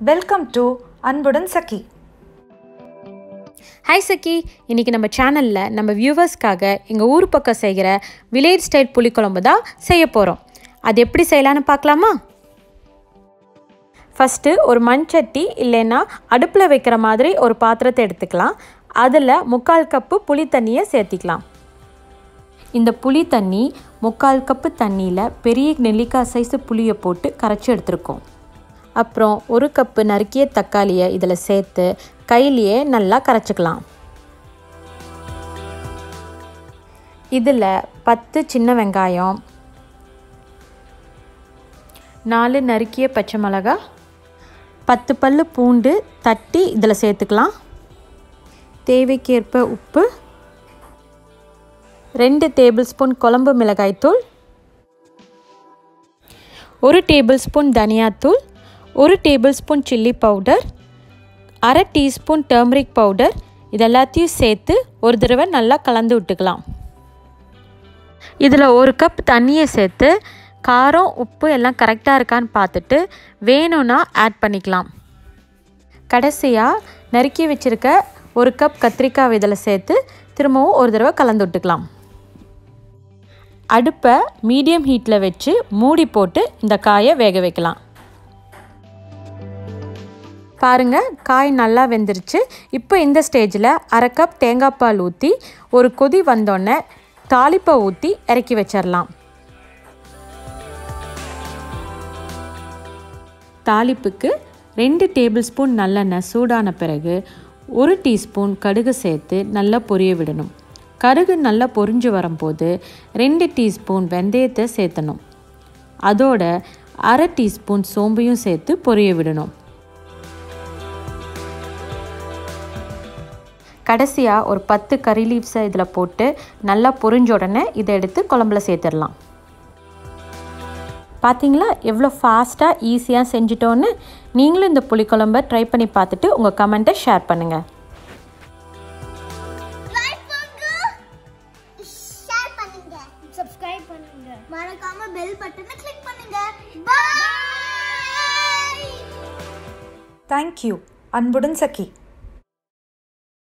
Welcome to அன்புடன் Sakki hi Sakki இன்றைக்கி நம்ம சேனலில் நம்ம வியூவர்ஸ்க்காக எங்கள் ஊர் பக்கம் செய்கிற வில்லேஜ் ஸ்டைல் புளிக்குழம்பு தான் செய்ய போகிறோம் அது எப்படி செய்யலான்னு பார்க்கலாமா? ஃபஸ்ட்டு ஒரு மண் சட்டி இல்லைன்னா அடுப்பில் வைக்கிற மாதிரி ஒரு பாத்திரத்தை எடுத்துக்கலாம். அதில் முக்கால் கப்பு புளி தண்ணியை சேர்த்திக்கலாம். இந்த புளி தண்ணி முக்கால் கப்பு தண்ணியில் பெரிய நெல்லிக்காய் சைஸு புளியை போட்டு கரைச்சி எடுத்துருக்கோம். அப்புறம் ஒரு கப்பு நறுக்கிய தக்காளியை இதில் சேர்த்து கையிலேயே நல்லா கரைச்சிக்கலாம். இதில் பத்து சின்ன வெங்காயம் நாலு நறுக்கிய பச்சை மிளகா பத்து பல் பூண்டு தட்டி இதில் சேர்த்துக்கலாம். தேவைக்கேற்ப உப்பு ரெண்டு டேபிள் ஸ்பூன் குழம்பு மிளகாய்த்தூள் ஒரு டேபிள் ஸ்பூன் தனியாத்தூள் ஒரு டேபிள் ஸ்பூன் சில்லி பவுடர் அரை டீஸ்பூன் டர்மரிக் பவுடர் இது எல்லாத்தையும் சேர்த்து ஒரு தடவை நல்லா கலந்து விட்டுக்கலாம். இதில் ஒரு கப் தண்ணியை சேர்த்து காரம் உப்பு எல்லாம் கரெக்டாக இருக்கான்னு பார்த்துட்டு வேணும்னா ஆட் பண்ணிக்கலாம். கடைசியாக நறுக்கி வச்சுருக்க ஒரு கப் கத்திரிக்காய் இதில் சேர்த்து திரும்பவும் ஒரு தடவை கலந்து விட்டுக்கலாம். அடுப்பை மீடியம் ஹீட்டில் வச்சு மூடி போட்டு இந்த காயை வேக வைக்கலாம். பாருங்கள் காய் நல்லா வெந்துருச்சு. இப்போ இந்த ஸ்டேஜில் அரை கப் தேங்காய் பால் ஊற்றி ஒரு கொதி வந்தோடனே தாளிப்பை ஊற்றி இறக்கி வச்சிடலாம் தாளிப்புக்கு ரெண்டு டேபிள் ஸ்பூன் நல்லெண்ணெய் சூடான பிறகு ஒரு டீஸ்பூன் கடுகு சேர்த்து நல்லா பொரிய விடணும். கடுகு நல்லா பொரிஞ்சு வரும்போது ரெண்டு டீஸ்பூன் வெந்தயத்தை சேர்த்தணும். அதோட அரை டீஸ்பூன் சோம்பையும் சேர்த்து பொரிய விடணும். கடைசியாக ஒரு பத்து கறி லீவ்ஸை இதில் போட்டு நல்லா பொரிஞ்ச உடனே இதை எடுத்து குழம்புல சேர்த்துடலாம். பார்த்தீங்களா எவ்வளோ ஃபாஸ்ட்டாக ஈஸியாக செஞ்சிட்டோன்னு நீங்களும் இந்த புளிக்குழம்ப ட்ரை பண்ணி பார்த்துட்டு உங்கள் கமெண்ட்டை ஷேர் பண்ணுங்கள் லைக் பண்ணுங்க ஷேர் பண்ணுங்க. சப்ஸ்கிரைப் பண்ணுங்க. மறக்காம பெல் பட்டனை கிளிக் பண்ணுங்க. பை தேங்க்யூ அன்புடன் சகி.